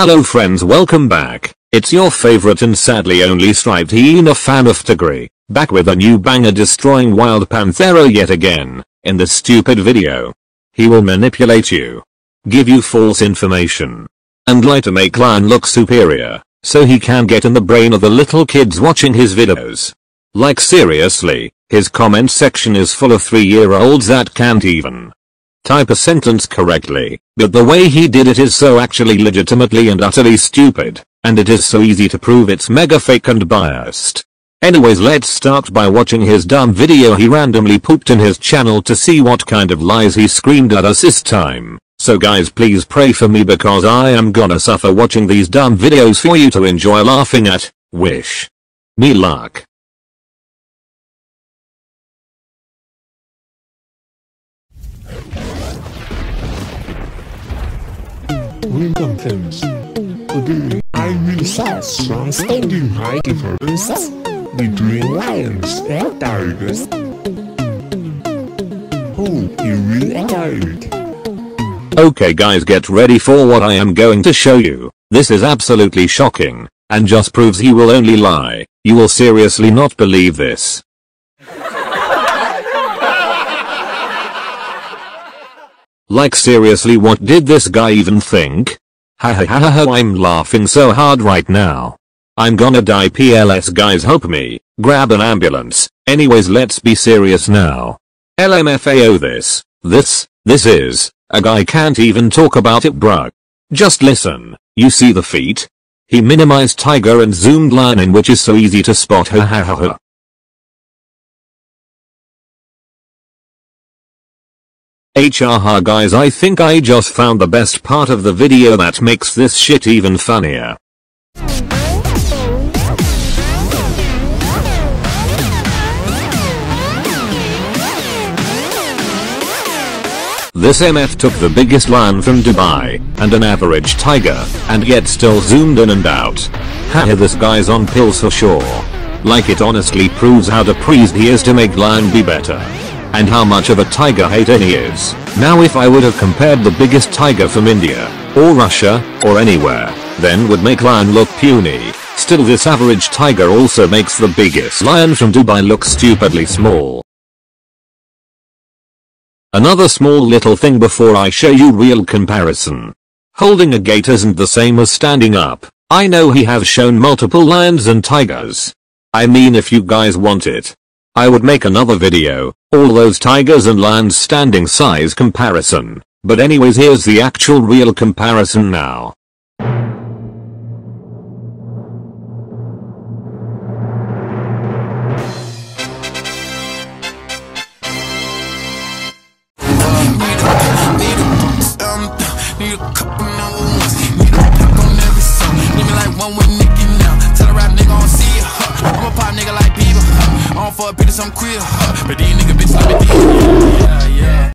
Hello friends welcome back, it's your favorite and sadly only striped hyena fan of Tigray, back with a new banger destroying WildPanthera yet again, in this stupid video. He will manipulate you, give you false information, and lie to make Lion look superior, so he can get in the brain of the little kids watching his videos. Like seriously, his comment section is full of 3 year olds that can't even type a sentence correctly, but the way he did it is so actually legitimately and utterly stupid, and it is so easy to prove it's mega fake and biased. Anyways let's start by watching his dumb video he randomly pooped in his channel to see what kind of lies he screamed at us this time. So guys please pray for me because I am gonna suffer watching these dumb videos for you to enjoy laughing at, wish. Me luck. Random things. Today, I will start strong standing high difference between lions and tigers. Oh, he really died. Okay guys get ready for what I am going to show you. This is absolutely shocking, and just proves he will only lie. You will seriously not believe this. Like seriously what did this guy even think? Ha ha ha ha I'm laughing so hard right now. I'm gonna die PLS guys help me, grab an ambulance, anyways let's be serious now. LMFAO this, this, this is, a guy can't even talk about it bruh. Just listen, you see the feet? He minimized tiger and zoomed lion in which is so easy to spot ha ha ha ha. HRH guys I think I just found the best part of the video that makes this shit even funnier. This MF took the biggest lion from Dubai, and an average tiger, and yet still zoomed in and out. Haha this guy's on pills for sure. Like it honestly proves how depraved he is to make lion be better. And how much of a tiger hater he is. Now if I would have compared the biggest tiger from India, or Russia, or anywhere, then would make lion look puny. Still this average tiger also makes the biggest lion from Dubai look stupidly small. Another small little thing before I show you real comparison. Holding a gate isn't the same as standing up. I know he have shown multiple lions and tigers. I mean if you guys want it. I would make another video, all those tigers and lions standing size comparison. But anyways here's the actual real comparison now. Fuck bitches, I'm queer. Huh. But these nigga bitches let me be. Yeah, yeah.